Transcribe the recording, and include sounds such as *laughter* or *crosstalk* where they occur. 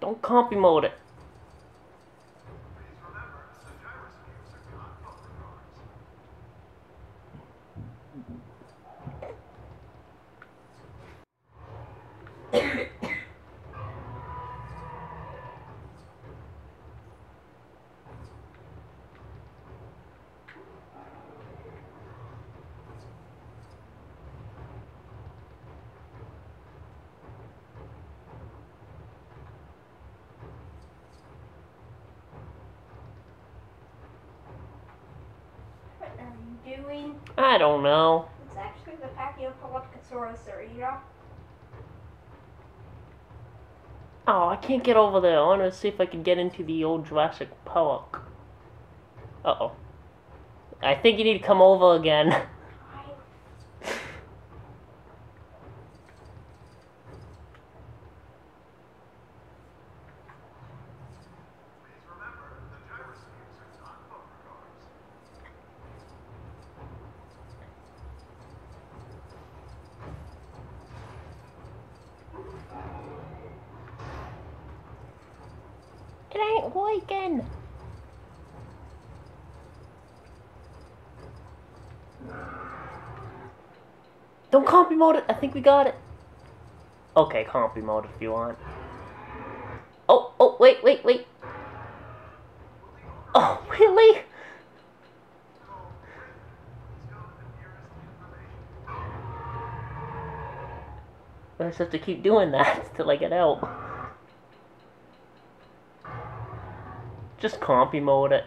Don't compy mode it. What are you doing? I don't know. It's actually the Pachycephalosaurus cerida. Oh, I can't get over there. I want to see if I can get into the old Jurassic Park. Uh oh. I think you need to come over again. *laughs* I Working. Don't compy mode it. I think we got it. Okay, compy mode if you want. Oh, oh, wait, wait, wait. Oh, really? I just have to keep doing that *laughs* till I get out. Just compy mode it.